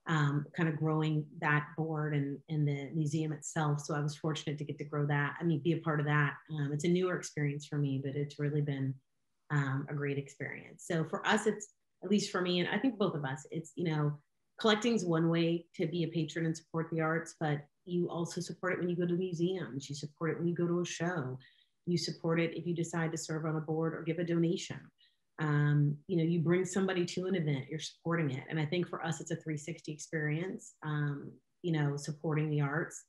um, kind of growing that board and, and the museum itself. So I was fortunate to get to grow that. I mean, be a part of that. Um, it's a newer experience for me, but it's really been um, a great experience. So for us, it's at least for me, and I think both of us, it's, you know, collecting is one way to be a patron and support the arts, but you also support it when you go to museums. You support it when you go to a show. You support it if you decide to serve on a board or give a donation. Um, you know, you bring somebody to an event, you're supporting it. And I think for us, it's a 360 experience, um, you know, supporting the arts.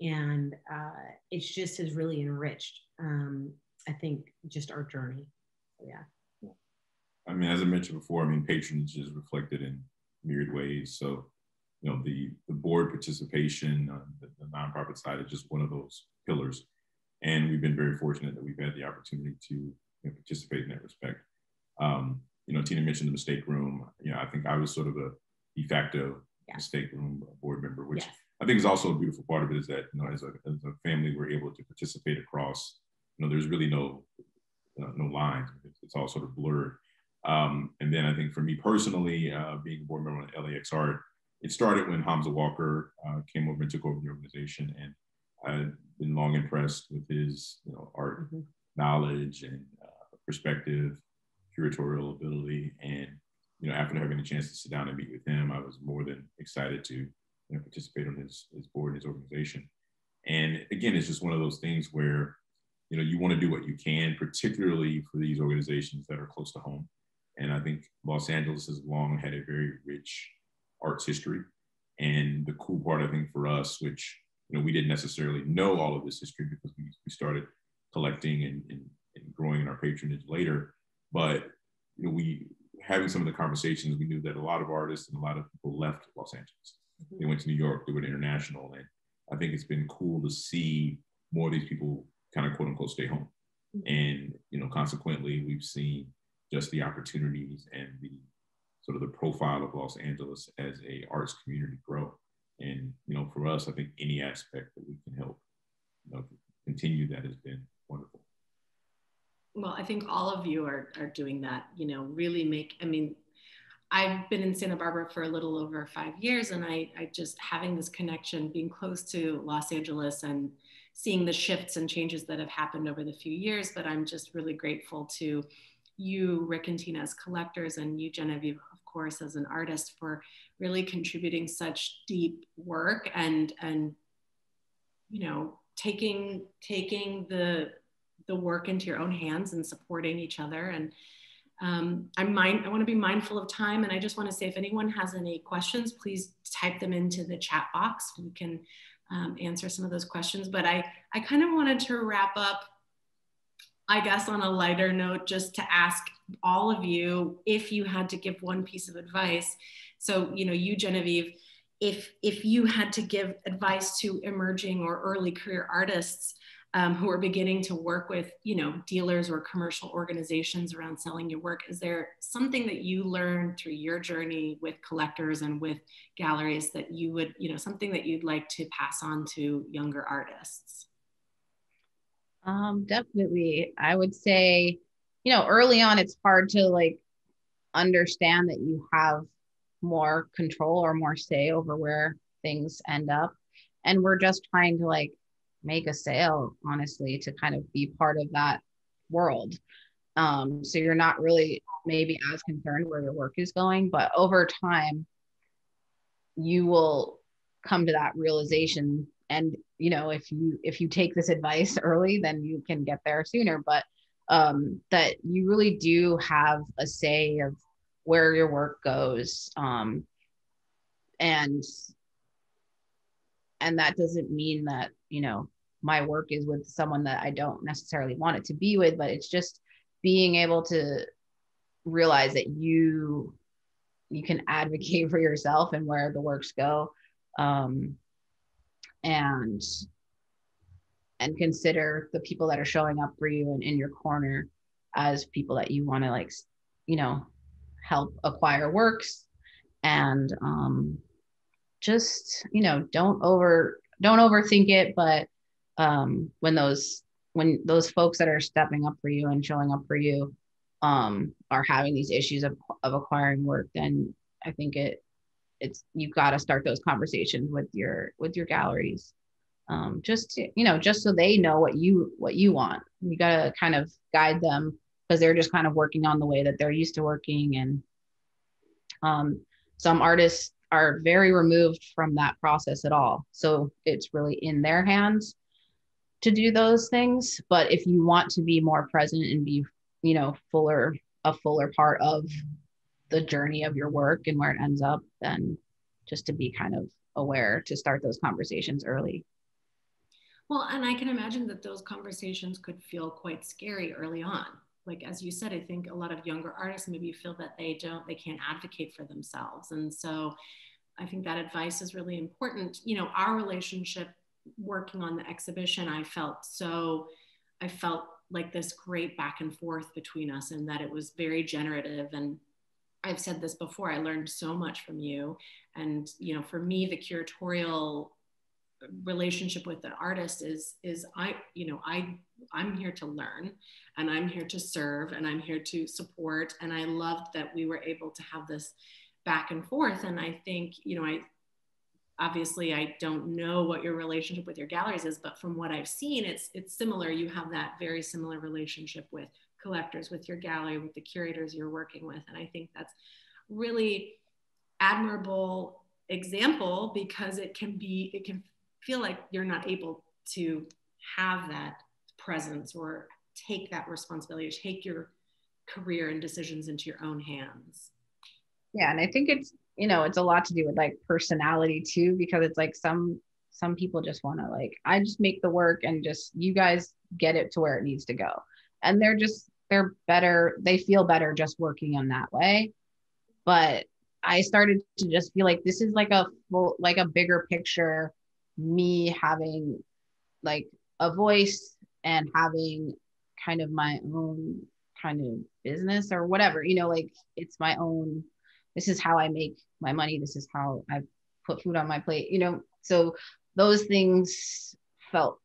And uh, it's just has really enriched, um, I think, just our journey. Yeah. I mean, as I mentioned before, I mean, patronage is reflected in myriad ways. So you know, the, the board participation on the, the nonprofit side is just one of those pillars. And we've been very fortunate that we've had the opportunity to you know, participate in that respect. Um, you know, Tina mentioned the Mistake Room. You know, I think I was sort of a de facto yeah. Mistake Room board member, which yes. I think is also a beautiful part of it is that, you know, as a, as a family, we're able to participate across, you know, there's really no, uh, no lines. It's, it's, all sort of blurred. Um, and then I think for me personally, uh, being a board member on LAXART, it started when Hamza Walker uh, came over and took over the organization, and I've been long impressed with his you know art mm-hmm. knowledge and uh, perspective, curatorial ability, and you know after having a chance to sit down and meet with him, I was more than excited to you know, participate on his his board, his organization, and again, it's just one of those things where you know you want to do what you can, particularly for these organizations that are close to home. And I think Los Angeles has long had a very rich arts history. And the cool part, I think, for us, which you know we didn't necessarily know all of this history because we, we started collecting and, and, and growing in our patronage later, but you know we having some of the conversations, we knew that a lot of artists and a lot of people left Los Angeles. Mm-hmm. They went to New York, they went international, and I think it's been cool to see more of these people kind of quote unquote stay home. Mm-hmm. And you know, consequently, we've seen just the opportunities and the sort of the profile of Los Angeles as a arts community grow. And you know, for us, I think any aspect that we can help, you know, continue that has been wonderful. Well, I think all of you are are doing that. You know, really make. I mean, I've been in Santa Barbara for a little over five years, and I, I just having this connection, being close to Los Angeles, and seeing the shifts and changes that have happened over the few years. But I'm just really grateful to you, Ric and Tina, as collectors, and you, Genevieve, course as an artist for really contributing such deep work and and you know taking taking the the work into your own hands and supporting each other and Um, I'm mind, I want to be mindful of time, and I just want to say if anyone has any questions, please type them into the chat box. We can um, answer some of those questions. But I, I kind of wanted to wrap up, I guess, on a lighter note, just to ask all of you if you had to give one piece of advice. So, you know, you, Genevieve, if if you had to give advice to emerging or early career artists um, who are beginning to work with you know dealers or commercial organizations around selling your work is there something that you learned through your journey with collectors and with galleries that you would you know something that you'd like to pass on to younger artists um, definitely i would say you know early on it's hard to like understand that you have more control or more say over where things end up. And we're just trying to like make a sale honestly to kind of be part of that world. Um, so you're not really maybe as concerned where your work is going but over time you will come to that realization and you know if you if you take this advice early then you can get there sooner. But um, that you really do have a say of where your work goes um, and and that doesn't mean that you know my work is with someone that i don't necessarily want it to be with but it's just being able to realize that you you can advocate (laughs) for yourself and where the works go. Um, and and consider the people that are showing up for you and in your corner as people that you want to like you know help acquire works. And um, just you know don't over don't overthink it but um, when those when those folks that are stepping up for you and showing up for you um, are having these issues of, of acquiring work then i think it it's you've got to start those conversations with your with your galleries um, just to, you know just so they know what you what you want you got to kind of guide them because they're just kind of working on the way that they're used to working and um, some artists are very removed from that process at all. So it's really in their hands to do those things. But if you want to be more present and be, you know, fuller, a fuller part of the journey of your work and where it ends up, then just to be kind of aware to start those conversations early. Well, and I can imagine that those conversations could feel quite scary early on. Like as you said i think a lot of younger artists maybe feel that they don't they can't advocate for themselves. And so i think that advice is really important. You know our relationship working on the exhibition i felt so i felt like this great back and forth between us and that it was very generative and i've said this before i learned so much from you. And you know for me the curatorial relationship with the artist is is i you know i i'm here to learn and i'm here to serve and i'm here to support. And i loved that we were able to have this back and forth. And i think you know i obviously i don't know what your relationship with your galleries is but from what i've seen it's it's similar. You have that very similar relationship with collectors with your gallery with the curators you're working with and i think that's really admirable example because it can be it can feel like you're not able to have that presence or take that responsibility, take your career and decisions into your own hands. Yeah, and I think it's you know it's a lot to do with like personality too, because it's like some some people just want to like I just make the work and just you guys get it to where it needs to go, and they're just they're better they feel better just working in that way, but I started to just feel like this is like a full like a bigger picture me having like a voice and having kind of my own kind of business or whatever you know like it's my own this is how i make my money this is how i put food on my plate you know? So those things felt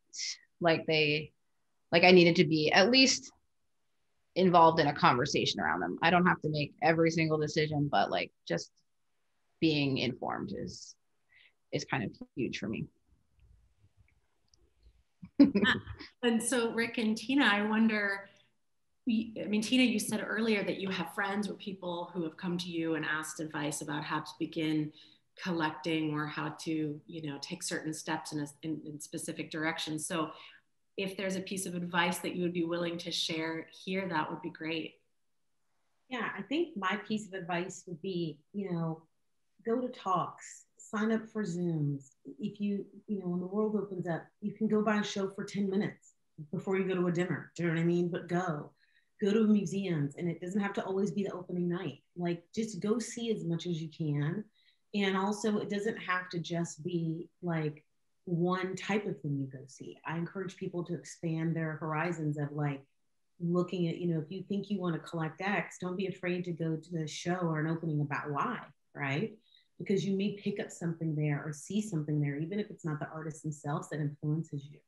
like they like i needed to be at least involved in a conversation around them i don't have to make every single decision but like just being informed is is kind of huge for me (laughs) ah, and so, Ric and Tina, I wonder. I mean, Tina, you said earlier that you have friends or people who have come to you and asked advice about how to begin collecting or how to, you know, take certain steps in, a, in, in specific directions. So, if there's a piece of advice that you would be willing to share here, that would be great. Yeah, I think my piece of advice would be, you know, go to talks, sign up for Zooms. If you, you know, when the world opens up, you can go buy a show for 10 minutes before you go to a dinner. Do you know what I mean? But go, go to museums, and it doesn't have to always be the opening night. Like, just go see as much as you can. And also, it doesn't have to just be like one type of thing you go see. I encourage people to expand their horizons of like looking at, you know, if you think you want to collect X, don't be afraid to go to a show or an opening about Y, right? Because you may pick up something there or see something there, even if it's not the artist themselves that influences you.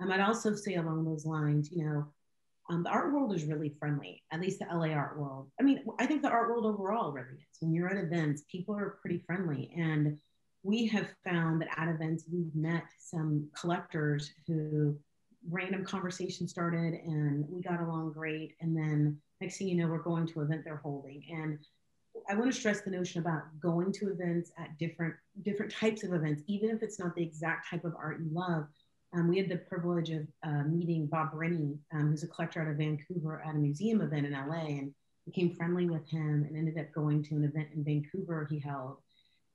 I might also say along those lines, you know, um, the art world is really friendly, at least the LA art world. I mean, I think the art world overall really is. When you're at events, people are pretty friendly. And we have found that at events, we've met some collectors who random conversation started and we got along great. And then next thing you know, we're going to an event they're holding. And I want to stress the notion about going to events at different different types of events, even if it's not the exact type of art you love um, we had the privilege of uh, meeting Bob Rennie, um, who's a collector out of Vancouver at a museum event in LA, and became friendly with him and ended up going to an event in Vancouver he held.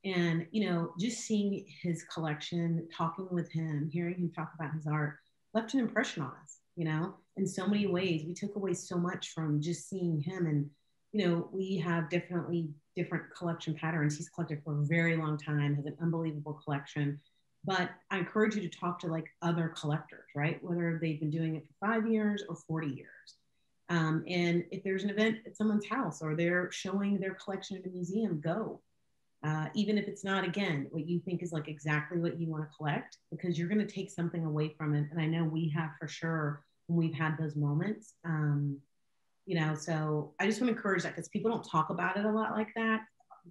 And, you know, just seeing his collection, talking with him, hearing him talk about his art left an impression on us, you know, in so many ways. We took away so much from just seeing him. And, you know, we have definitely different collection patterns. He's collected for a very long time, has an unbelievable collection but I encourage you to talk to like other collectors, right? Whether they've been doing it for five years or 40 years. Um, and if there's an event at someone's house or they're showing their collection at a museum, go. Uh, even if it's not, again, what you think is like exactly what you want to collect, because you're going to take something away from it. And I know we have for sure when we've had those moments. Um, you know, so I just want to encourage that because people don't talk about it a lot like that.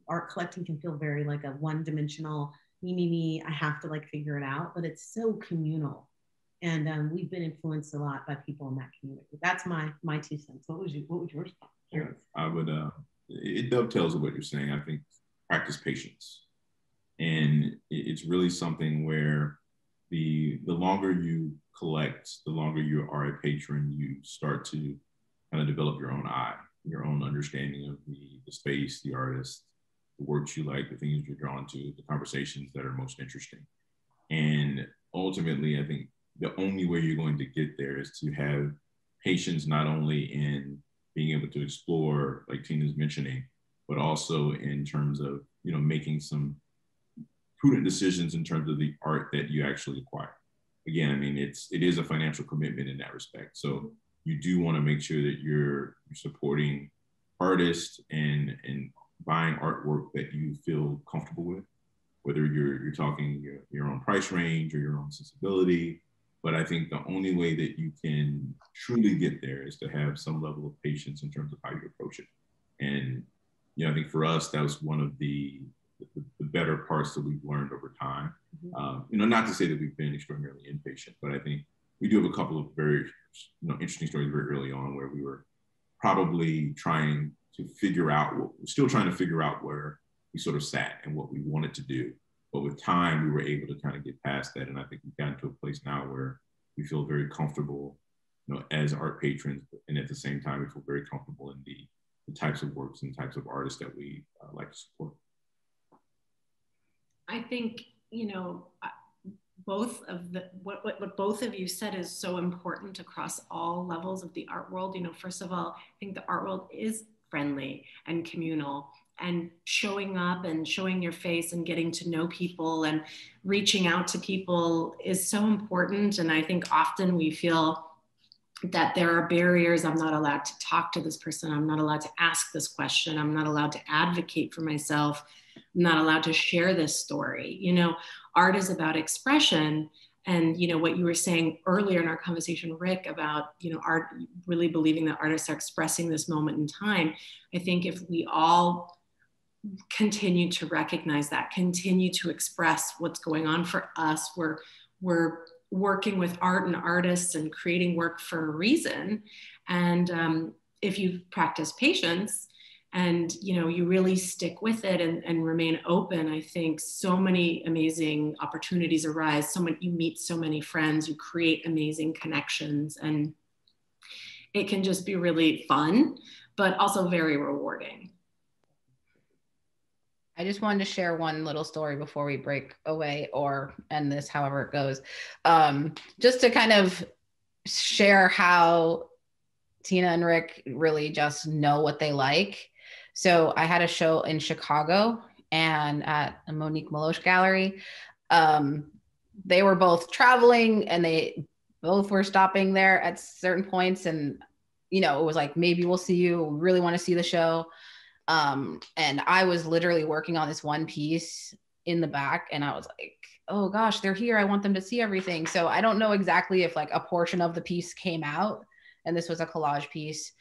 Art collecting can feel very like a one dimensional me, me, me, I have to like figure it out, but it's so communal. And um, we've been influenced a lot by people in that community. That's my my two cents. What was you what was yours? Yeah, I would uh it dovetails with what you're saying. I think practice patience. And it's really something where the the longer you collect, the longer you are a patron, you start to kind of develop your own eye, your own understanding of the, the space, the artist, the works you like, the things you're drawn to, the conversations that are most interesting. And ultimately, I think the only way you're going to get there is to have patience not only in being able to explore, like Tina's mentioning, but also in terms of you know making some prudent decisions in terms of the art that you actually acquire. Again, I mean it's it is a financial commitment in that respect. So you do want to make sure that you're, supporting artists and and buying artwork that you feel comfortable with, whether you're you're talking your, your own price range or your own sensibility. But I think the only way that you can truly get there is to have some level of patience in terms of how you approach it. And you know, I think for us, that was one of the the, the better parts that we've learned over time. Mm-hmm. Um, you know, not to say that we've been extraordinarily impatient, but I think we do have a couple of very you know interesting stories very early on where we were probably trying to figure out what still trying to figure out where we sort of sat and what we wanted to do. But with time, we were able to kind of get past that. And I think we've gotten to a place now where we feel very comfortable, you know, as art patrons, and at the same time, we feel very comfortable in the, the types of works and types of artists that we uh, like to support. I think, you know, both of the what, what, what both of you said is so important across all levels of the art world you know first of all i think the art world is friendly and communal and showing up and showing your face and getting to know people and reaching out to people is so important. And I think often we feel that there are barriers. I'm not allowed to talk to this person. I'm not allowed to ask this question. I'm not allowed to advocate for myself. I'm not allowed to share this story. You know, art is about expression and you know what you were saying earlier in our conversation ric about you know art really believing that artists are expressing this moment in time i think if we all continue to recognize that continue to express what's going on for us we're we're working with art and artists and creating work for a reason and um, if you practice patience and you know you really stick with it and, and remain open i think so many amazing opportunities arise so many you meet so many friends you create amazing connections and it can just be really fun but also very rewarding. I just wanted to share one little story before we break away or end this, however it goes. Um, just to kind of share how Tina and Ric really just know what they like. So I had a show in Chicago and at the Monique Meloche Gallery. Um, they were both traveling and they both were stopping there at certain points. And, you know, it was like, maybe we'll see you. We really want to see the show. Um, and I was literally working on this one piece in the back, and I was like, oh gosh, they're here. I want them to see everything. So I don't know exactly if like a portion of the piece came out, and this was a collage piece.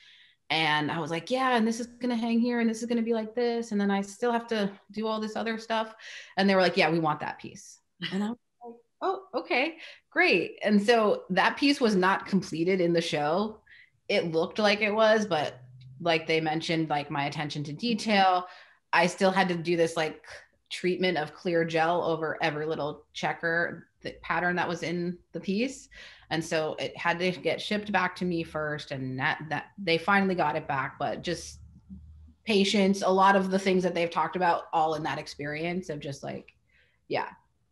And I was like, yeah, and this is gonna hang here, and this is gonna be like this, and then I still have to do all this other stuff. And they were like, yeah, we want that piece. And I was like, oh, okay, great. And so that piece was not completed in the show. It looked like it was, but like they mentioned, like my attention to mm-hmm. detail. I still had to do this like treatment of clear gel over every little checker the pattern that was in the piece. And so it had to get shipped back to me first. And that, that they finally got it back, but just patience, a lot of the things that they've talked about all in that experience of just like, yeah,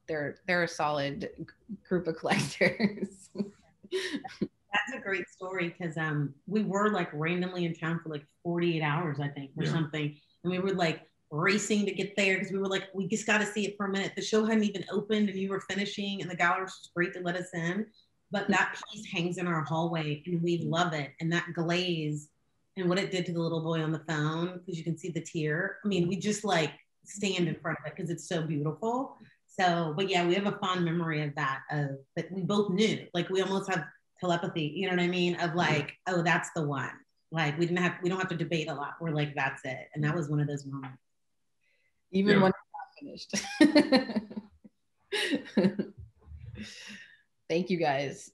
they're, they're a solid group of (laughs) collectors. (laughs) That's a great story because um we were like randomly in town for like 48 hours, I think, or yeah. something. And we were like racing to get there because we were like, we just got to see it for a minute. The show hadn't even opened and you were finishing, and the gallery was great to let us in. But that (laughs) piece hangs in our hallway and we love it. And that glaze and what it did to the little boy on the phone, because you can see the tear. I mean, we just like stand in front of it because it's so beautiful. So, but yeah, we have a fond memory of that. Of that we both knew, like we almost have telepathy, you know what I mean? Of like, oh, that's the one. Like we didn't have, we don't have to debate a lot. We're like, that's it. And that was one of those moments. Even yeah. when not finished. (laughs) Thank you guys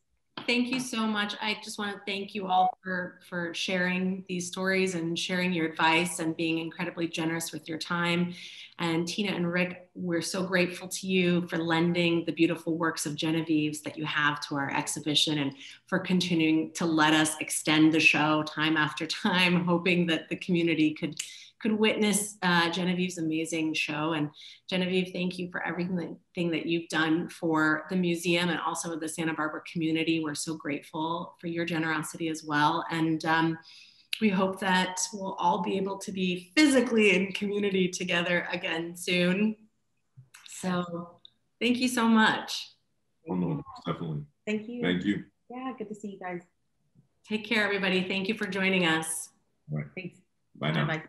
thank you so much. I just want to thank you all for, for sharing these stories and sharing your advice and being incredibly generous with your time. And Tina and Ric, we're so grateful to you for lending the beautiful works of Genevieve's that you have to our exhibition and for continuing to let us extend the show time after (laughs) time, hoping that the community could could witness uh, Genevieve's amazing show. And Genevieve, thank you for everything that you've done for the museum and also the Santa Barbara community. We're so grateful for your generosity as well. And um, we hope that we'll all be able to be physically in community together again soon. So thank you so much. Oh, no, definitely. Thank you. Thank you. Yeah, good to see you guys. Take care, everybody. Thank you for joining us. All right. Thanks. Bye now. Bye.